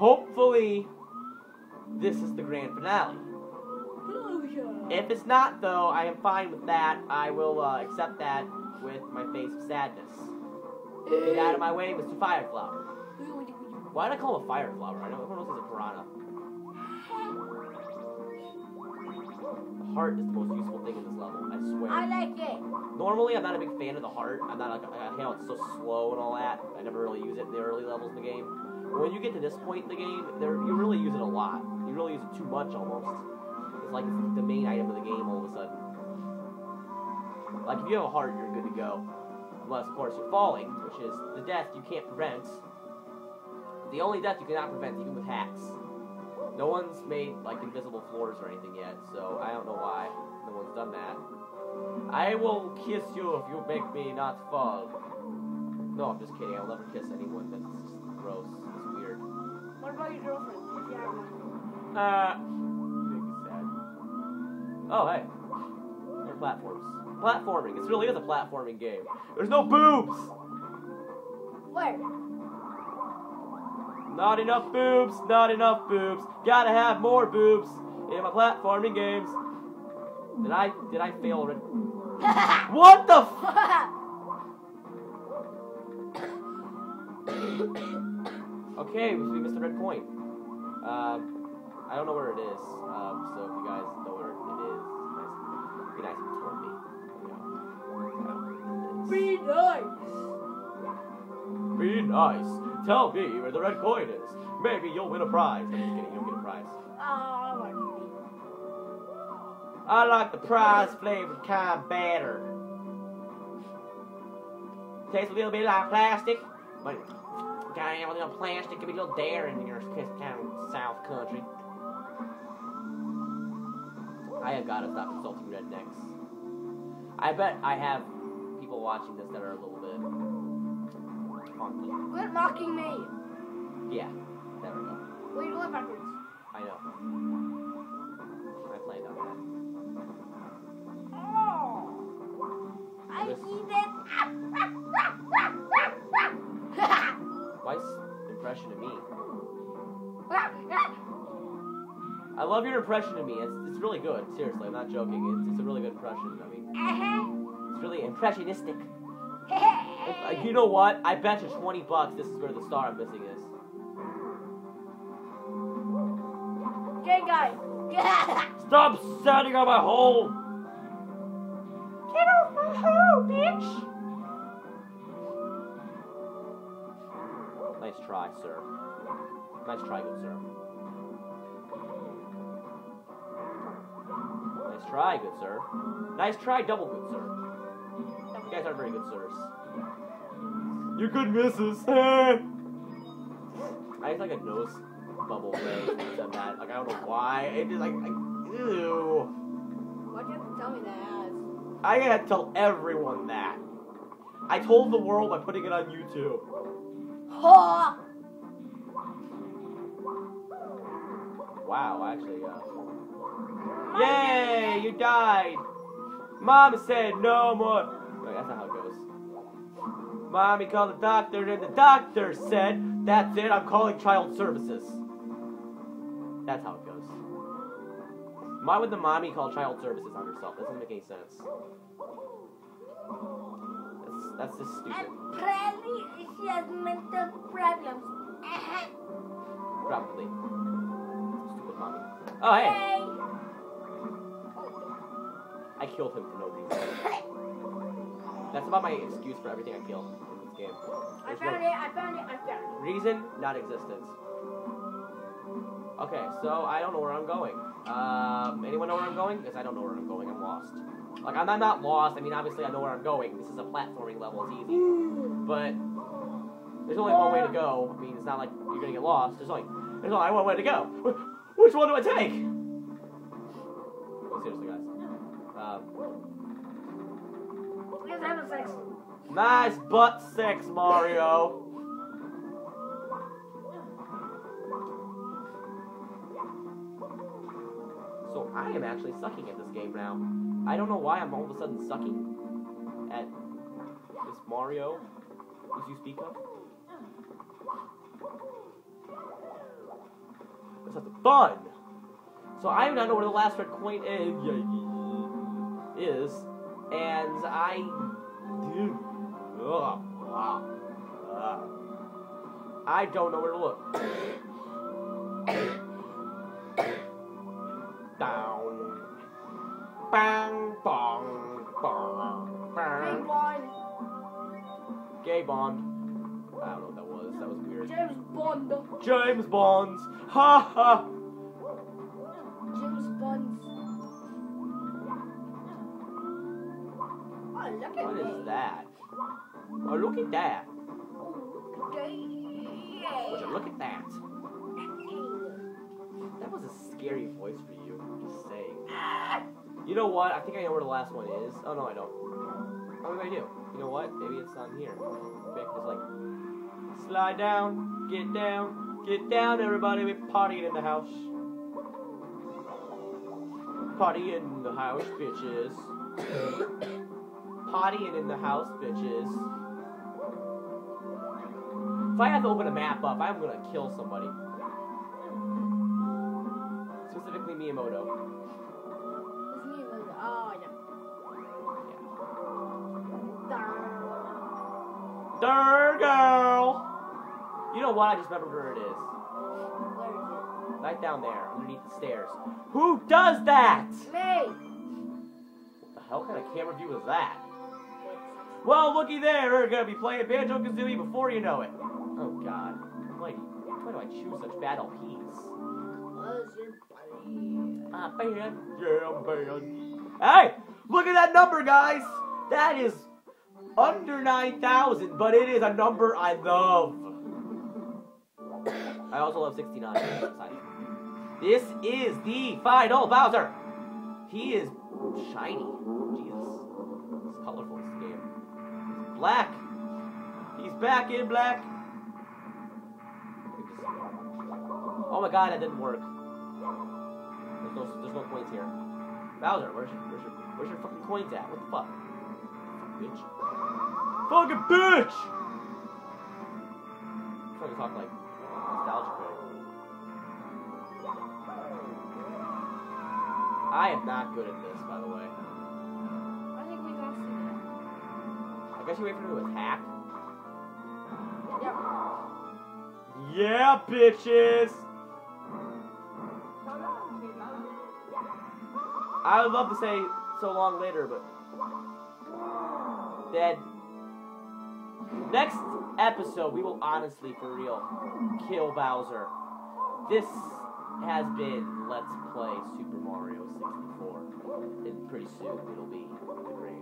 hopefully, this is the grand finale. If it's not, though, I am fine with that. I will uh, accept that with my face of sadness. Get out of my way, Mr. Fireflower. Why did I call him a Fireflower? I know everyone else is a piranha. The heart is the most useful thing in this level, I swear. I like it. Normally, I'm not a big fan of the heart. I'm not like, I hate how it's so slow and all that. I never really use it in the early levels of the game. When you get to this point in the game, there you really use it a lot. You really use it too much almost. It's like it's the main item of the game all of a sudden. Like if you have a heart, you're good to go. Unless, of course, you're falling, which is the death you can't prevent. The only death you cannot prevent, even with hacks. No one's made like invisible floors or anything yet, so I don't know why no one's done that. I will kiss you if you make me not fall. No, I'm just kidding. I'll never kiss anyone. That's gross. What about your girlfriend? If you have one. Uh, make me sad. Oh, hey. They're platforms. Platforming. It's really is a platforming game. There's no boobs! Where? Not enough boobs, not enough boobs. Gotta have more boobs in my platforming games. Did I did I fail already? What the f- Okay, we missed the red coin. Um, I don't know where it is. Um, so if you guys know where it is, it'd be nice if you told me. Be nice. Be nice. Tell me where the red coin is. Maybe you'll win a prize. I'm just kidding. You don't get a prize. Oh, I like the prize flavored kind better. Tastes a little bit like plastic, but a little plastic can be a little daring in your kind of South country. I have got to stop insulting rednecks. I bet I have people watching this that are a little bit funky. Quit mocking me. Yeah, there we go. You live backwards. I know. Love your impression of me. It's, it's really good. Seriously, I'm not joking. It's, it's a really good impression. I mean, uh-huh. it's really impressionistic. You know what? I bet you 20 bucks this is where the star I'm missing is. Okay, guys. Stop standing on my hole! Get off my hole, bitch. Nice try, sir. Nice try, good sir. Nice try, good sir. Nice try, double good sir. You guys aren't very good sirs. You're good misses. I have like a nose bubble thing and that. Like I don't know why. It just like, like ew. Why'd you have to tell me that? I gotta tell everyone that. I told the world by putting it on YouTube. Ha! Wow, actually, uh. Yay! Died! Mom said no more. Wait, that's not how it goes. Mommy called the doctor, and the doctor said, That's it, I'm calling child services. That's how it goes. Why would the mommy call child services on herself? That doesn't make any sense. That's, that's just stupid. Apparently, she has mental problems. Probably. Stupid mommy. Oh, hey! Hey. I killed him for no reason. That's about my excuse for everything I kill in this game. I found no it. I found it. I found it. reason, not existence. Okay, so I don't know where I'm going. Um, anyone know where I'm going? Because I don't know where I'm going. I'm lost. Like I'm not, not lost. I mean, obviously I know where I'm going. This is a platforming level. It's easy. But there's only one way to go. I mean, it's not like you're gonna get lost. There's only there's only one way to go. Which one do I take? Seriously, guys. Have sex. Nice butt sex, Mario. So I am actually sucking at this game now. I don't know why I'm all of a sudden sucking at this Mario, as you speak of. Have some fun. So I do not know where the last red coin is, is and I do. Ugh, ugh, ugh. I don't know where to look. Down. Bang, bong, bong, bang. Bond. Gay Bond. I don't know what that was. That was weird. James Bond. James Bonds. Ha ha. Oh, look at What me. is that? Oh, look at that. Okay. Would you look at that? That was a scary voice for you. Just saying. You know what? I think I know where the last one is. Oh no, I don't. Oh, maybe I do. You know what? Maybe it's not here. Maybe I can just like slide down, get down, get down, everybody. We partying in the house. Party in the house, bitches. Partying in the house, bitches. If I have to open a map up, I'm gonna kill somebody. Specifically Miyamoto. Name was. Oh, yeah. Darn. There, girl. You know what? I just remembered where it is. Where is Right down there, underneath the stairs. Who does that? Me. What the hell kind of camera view is that? Well, looky there. We're gonna be playing Banjo Kazooie before you know it. Oh God. Why, why do I choose such bad LPs? Ah, bad. Yeah, I'm bad. Hey, look at that number, guys. That is under 9,000, but it is a number I love. I also love 69. This is the final Bowser. He is shiny. Black. He's back in black. Oh my god, that didn't work. There's no, there's no coins here. Bowser, where's your, where's your, where's your fucking coins at? What the fuck? Bitch. Fucking bitch! Trying to talk like nostalgic? I am not good at this, by the way. It. I guess you wait for him to attack. Yep. Yeah, bitches! I would love to say so long later, but then next episode we will honestly, for real, kill Bowser. This has been Let's Play Super Mario 64, and pretty soon it'll be the grand